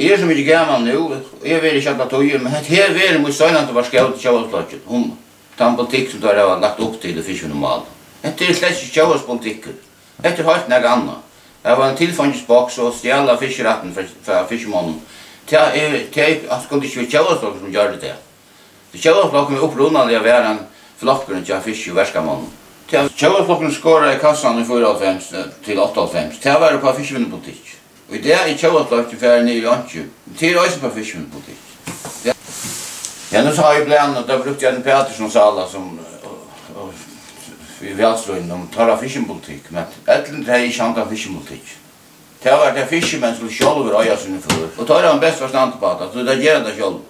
Jeg er så mye gammel nå, jeg vil ikke alle tøyer, men her er det mye søgnet til å være skjøt til kjøvelsplakken. om den politikk som du har lagt opp til det fiskene mal. Dette er slett ikke kjøvelspolitikker. Dette er helt noe annet. Det var en tilfangesbok og stjæla fiskeretten fra fiskemannen. Det er at skulle ikke være kjøvelsplakken som gjør det det. Det kjøvelsplakken er opprunnet å være en flokken til fisk og verskamannen. Kjøvelsplakken skåret i kassan i 94 til 98. Det var på fiskevinnepolitikk. Og i det er kjøvet lagt til ferie nye lønnsju. Det er også på fiskvinnpolitikk. Ja, nu sa jeg blant att da brukte jeg en Peterssons alla som i välströjning om tarra fiskimpolitik, men etter det här är kjanta fiskimpolitik. Det var det fiskimän som sjolver øya sinne for. Og tar han best forstand på att det gjør det sjolver.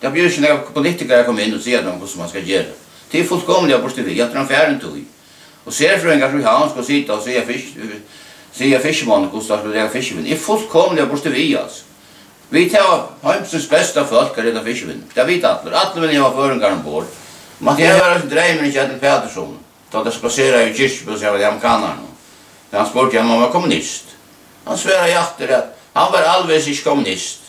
Det blir ikke noen politikere kommer inn og sier dem hvordan man skal gjøre. Det er fullkomlig är fullkomliga vi, jeg tror han färden tog. Og ser for en gang som han skal sitte og sier fisk, sier fiskemann hvordan han skulle lege fiskevinn. Jeg fullkomlig borste vi, altså. Vi tar heimsens besta folk er redda fiskevinn. Det vet alle. Alle vil ha føringar ombord. Man kan gjøre en dreimer i Kjetil Pedersson. Da det spasera i Kirchbøs, jeg var i amerikanerne. Da han spurte om han var kommunist. Han sværa i at han var alves ikke kommunist.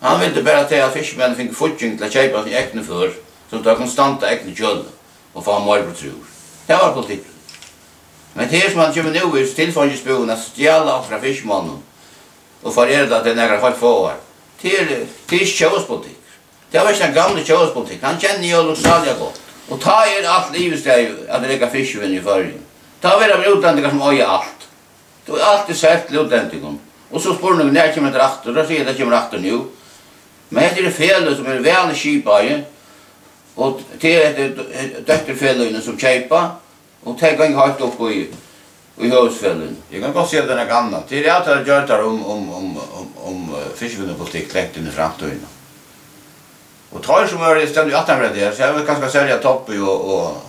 Han ville bare til at fiskemennene fikk fudging til å kjeipa sin ekne før, så det var konstanta ekne kjøll og få han mer på trur. Det var politikk. Men det er som han kommer nå i tilfangisbogen at stjala fra fiskmannen og forerda til negra folk fåar. Det er ikke kjøvspolitikk. Det var ikke den gamle kjøvespolitikk. Han kjenner jo Luxalia godt. Og ta er alt livet steg at det er fiskvinn i fyrrige. Ta er av utlendingar som øye alt. Det er alltid sett til utlendingar. Og så spør noen nær kommer det aktor, da sier jeg det kommer aktor nu. Men det er fele som er veldig kipa i, og det er døtterfelene som kjeipa, Og det kan høyt opp i, i høysfellen. Jeg kan godt si at det noe annet. Det er alt det gjør der om, om, om, om, om fiskevunnepolitikk lengt inn i fremtiden. Og tar som er stendig 18 grad her, så jeg vil kanskje selge Toppi og, og,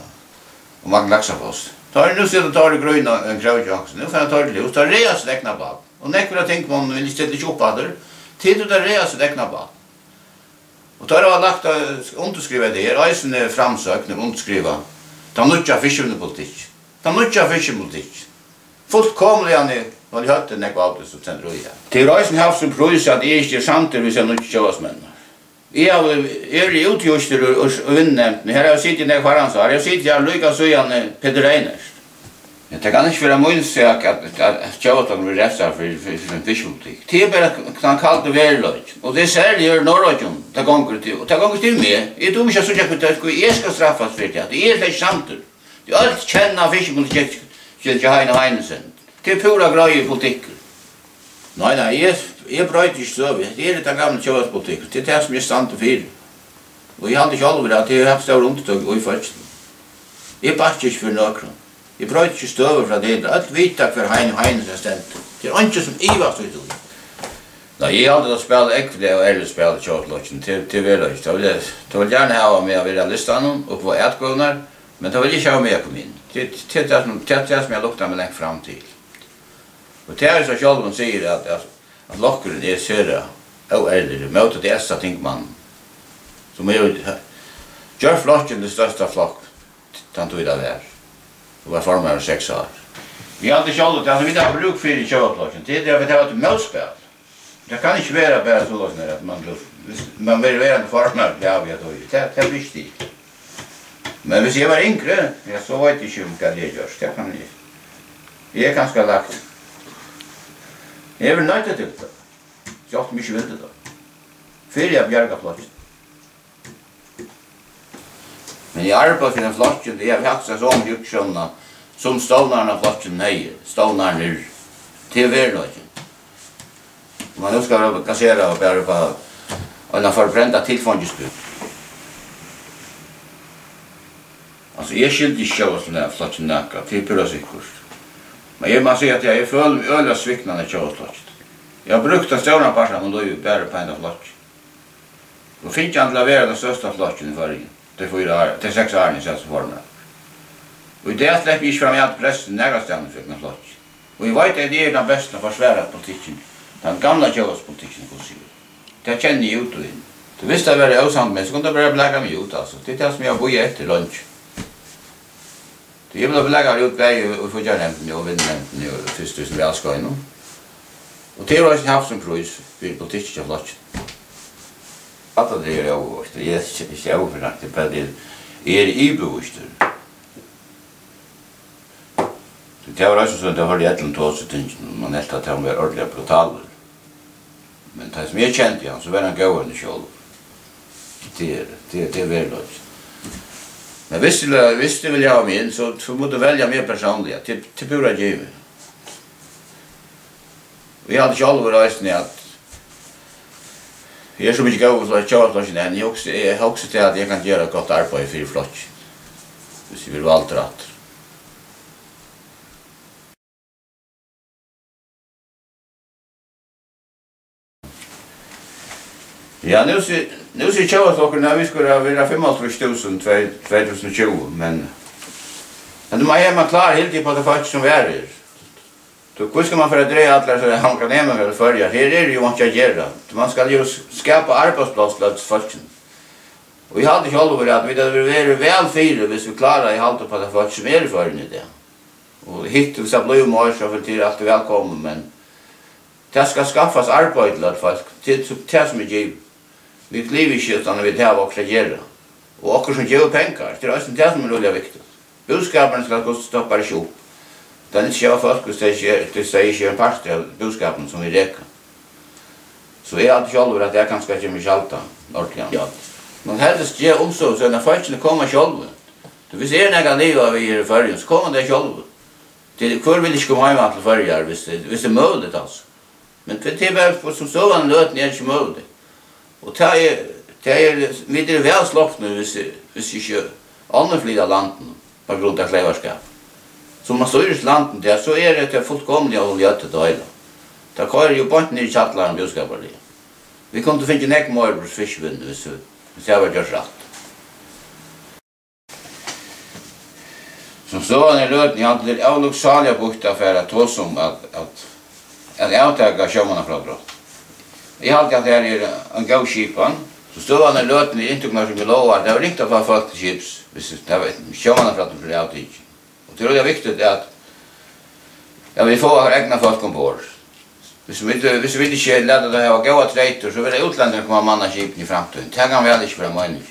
og Magne Laksafoss. Tar nu sier det tar det grøna en kravjax. Nu får jeg tar det loss. Tar det så räkna på. Og när vill jag tänka man vill inte ställa upp där. Tid det det så räkna på. Og tar jeg har lagt underskrive det. Reisen framsökna underskriva. Den nutja fiskevnepolitikk. Den nutja fiskevnepolitikk. Fullt komlig han i Når de hørte nek av det som sender uja. Til reisen har som prøys at jeg ikke er sant hvis jeg nutja menn. Jeg er i utgjørster og vinnnemten. Her har jeg sittet nek hver ansvar. Jeg har sittet her lykka søgjane Peter Einers. Det kan ikke være mulig sak at kjøvatan blir refsa for en fiskpolitikk. Det er bare den kalde verløg. Og det er særlig gjør Norrøyden, det gonger til. Og det gonger til meg. Jeg tror ikke jeg synes jeg jeg skal straffas for det. Det er det samtur. Det er alt kjenna fiskpolitikk til Heine Heinesen. Det er pura grei i politikk. Nei, nei, jeg, jeg brøyt ikke så vidt. Det er det gamle kjøvatspolitikk. Det er det som er stand til fyrir. Og jeg hadde ikke alvor at jeg har haft større undertøk og i først. Jeg bare ikke for nøkron. Jeg brøyt ikke støver fra det. Alt vita hver Heine Heinesen stendt. Det er ikke som Ivas ut i. tog. Nei, jeg hadde da spela ekvile og ellers spela tjåtlåkken til, til vera ikke. Det vil gjerne ha med å vera listan og på etgånar, men det vil ikke ha med å komme inn. Det er det som jeg lukter meg lengt fram til. Og det er så selv sjálfum sier at, at, at lokkeren er søra og ærlig, møte til æsta tingmann, som er jo gjør flokken det største flokk, tann tog det der og var formar i seks år. Vi har ikke alle, det hadde vi har bruk for i det er det vi hadde et møtspill. Det kan ikke være bare så løsner at man, man vil være en formar, ja, vi har tog, det, er viktig. Men hvis jeg var yngre, ja, så vet jeg ikke om hva det gjørs, det kan jeg. Jeg er ganske lagt. Jeg er vel til det. Jeg har mye vildt da. Fyrir jeg bjerga plassen. Men i arbeid fyrir flokken, det er haksa som juksjonna, som stovnarna flokken heier, er til verløkken. Man nu skal kassere og bæra på en forbrenda tilfondjeskut. Altså, jeg skildi ikke av sånne flokken nekka, til pura sikkert. Men jeg må si at jeg føler meg øyla sviknane kjøy flokken. Jeg har brukt den større parten men av min løy bæra på en av flokken. Og finner han til å være den største flokken i fargen til fyra år, til seks år i sjans formen. Og i det slipper jeg ikke fram i alt pressen nægra stjerne for en flott. Og jeg vet at det er den beste forsværet politikken, den gamla kjølaspolitikken, hos sier. Det kjenner jeg ut og inn. Du visste jeg var avsamt med, så kunne jeg bare blæga meg ut, altså. Det er det som jeg bor etter lunch. Så jeg vil blæga meg ut vei og få gjøre nemten og vinne nemten og fyrst tusen vi elsker Og det har ikke haft som prøys for politikken og flotten. Alla det är avvist. Jag är inte avvist för det i ibevist. Det var alltså så att det hörde jag till tås och man helt att han var ordentligt brutal. Men det som jag kände han så var han gående själv. Det är det, det är väl Men hvis du, hvis du vil ha mig in så, så måste du velge mer personlig, til, til pura givet. Vi hade själv rösten i at Jag er så mye gav til å kjøre flotjen enn, jeg Jag också til at till att jag kan göra godt gott arbete flotjen, hvis jeg vi vill vara allt rätt. Ja, nu ser nu ser jag att och när vi skulle ha vara 55000 2020 men men det måste är man klar helt på det faktiskt som vi är. Så hur ska man för att dreja alla så han kan hem med följa? Här är det ju inte att göra. Man ska ju skapa arbetsplats till folken. Och vi hade ju varit att vi hade varit väl fyra hvis vi klarar i halter på det folk som är för det. Och hittills har blivit mer så för till att välkommen men det ska skaffas arbete till folk till till det som är givet. Vi lever inte utan vi tar vad vi göra. Och också som ger pengar, det är också det som är roligt viktigt. Budskapen ska stoppa det ihop. Den ikke jeg folk, hvis det ikke ikke en part av budskapen som vi reker. Så jeg hadde selv at jeg kan skal ikke mye sjalta, ordentlig an. Ja. Men helst gjør omsorg, så når folkene kommer selv. Så hvis er nega av vi er i fyrjen, så kommer det selv. Hvor vil ikke komme hjemme til fyrjer, hvis det er mulig, altså. Men det er bare som sånn løten er ikke mulig. Og det er, det er, vi er vel slått nå, hvis, hvis ikke andre flyr av landen på grunn av kleverskap som man står i landen der, så er det til fullkomlig av olje til døyla. Det kører jo bort ned i kjattlaren kjattelen det. Vi kom til å finne nek mer på fiskvind hvis jeg var gjørs rett. Som så i løten jeg hadde litt avlok salja bukta for at hos om at at at avtaka sjåmana fra brott. Jeg halte at her er en gav kipan, så stod han i løten i intukna som vi lovar, det var rikt var folk til kips, hvis det var sjåmanna fra brott for avtaka. Og det är viktig at ja, vi får våra egna folk ombord. Hvis vi ikke, hvis vi ikke lär det her här goda treitur, så vill utlänningar komme manna kipen i framtiden. Det kan vi aldri ikke være möjligt.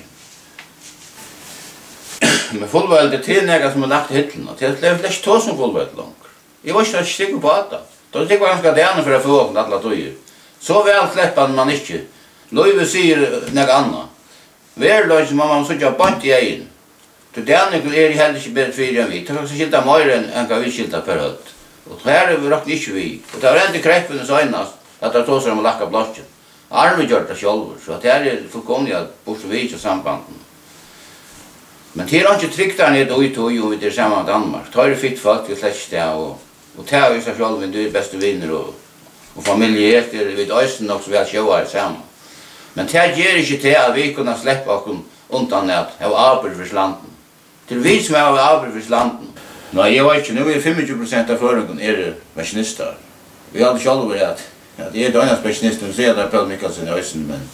Men fullvälde till några som er lagt i hitlen och till det er flest tås som fullvälde långt. Jag var inte stikker på at det. Det var ikke ganske gärna for å få åpne alle tøyer. Så väl släpper man inte. Löjve säger något annat. Värlöjt som man måste ha bant i egen. Så det andre er jeg heller inte bättre fyrir enn vi. Det er også skilta mer än enn kan vi skilta per høtt. Och det her er vi rakt inte vi. Och det är inte kräppen så søgnast att det tås om att lacka blåsken. Arme gör det själv så det her er fullkomlig at bort vi ikke sambanden. Men det är inte tryggt där nere og i tog jo vi er samma med Danmark. Det er fitt folk i slett och och det ju jo själv sjolver, du är bästa vinner och og familie etter vi øysen nok så vi har sjåar sammen. Men det gjør ikke til at vi kunne slippe oss undan at jeg var arbeid for. Det er vi som er avbryt for landen. Nå, jeg vet ikke, nå er 25% av føringen er maskinister. Vi har ikke alvor at, at jeg er døgnens pensjonist, og sier det er Pell Mikkelsen i Øysen, men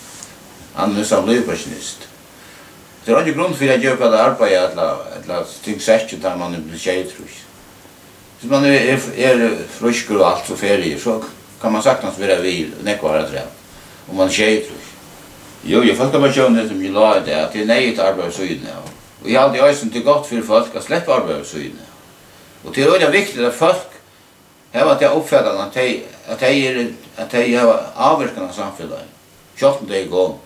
han er nesten blivet pensjonist. Det er ikke grunn for at jeg gjør på det arbeidet, eller, eller ting sætter der man er blitt tjejer, tror jeg. Hvis man er, er frusker og alt og ferie, så kan man sagtens være vil, og nekva har det Og man tjejer, tror jeg. Jo, jeg følte meg sjøen det som jeg la det, at det er nei et arbeid så inne, og Og jeg hadde øysen til godt for folk å slippe arbeidssynet. Og til øyne er viktig at folk har at jeg oppfatter at de, at de, er, at de har avvirkende samfunnet. Kjorten det er gått.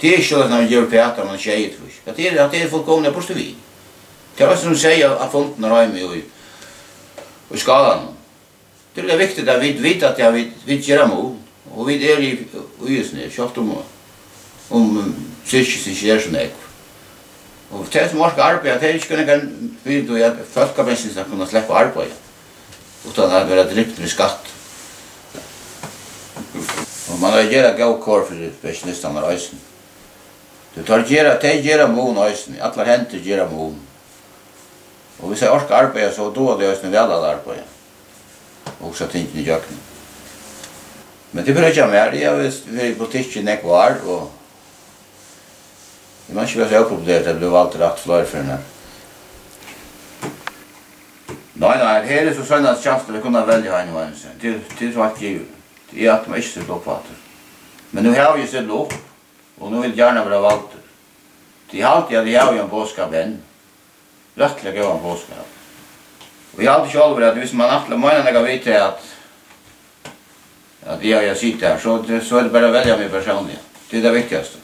Det er ikke sånn at gjør Peter man tjejer til først. Det er at det er fullkomne på vi. Det er også som sier at fonden har hjemme i, i skalaen. Det er viktig at vi vet at vi, vi gjør mål. Og vi er i øyesne, kjort om, om syskis sin kjær som jeg. Og det som orker arbeid, det er ikke kunne kan bidra folk av folkepensin skal kunne slippe arbeid, utan at være dript med skatt. Og man har gjerne gav kår for pensjonistene av øysen. Du tar gjerne, de gjerne mon øysen, alle henter gjerne mon. Og hvis jeg orker arbeid, så då er det øysen vel alle arbeid. Og så tingene i jøkken. Men det prøver ikke mer, jeg visst, vi i politikken jeg var, og Jeg må ikke være så populært, det ble valgt rett flere for henne. Nei, nei, her er så sånn at kjaftet vi kunne velge henne og henne. Det er så ikke givet. Det er at man ikke sitter opp vater. Men nu har vi sitter opp, og nu vil gjerne være valgt. Det er alltid at jeg har jo en påskap enn. Rettelig gav en påskap. Og jeg har alltid kjolver at hvis man alltid mener jeg vet at at jeg har sitt her, så, så er det bare å velge meg personlig. Det er det viktigaste.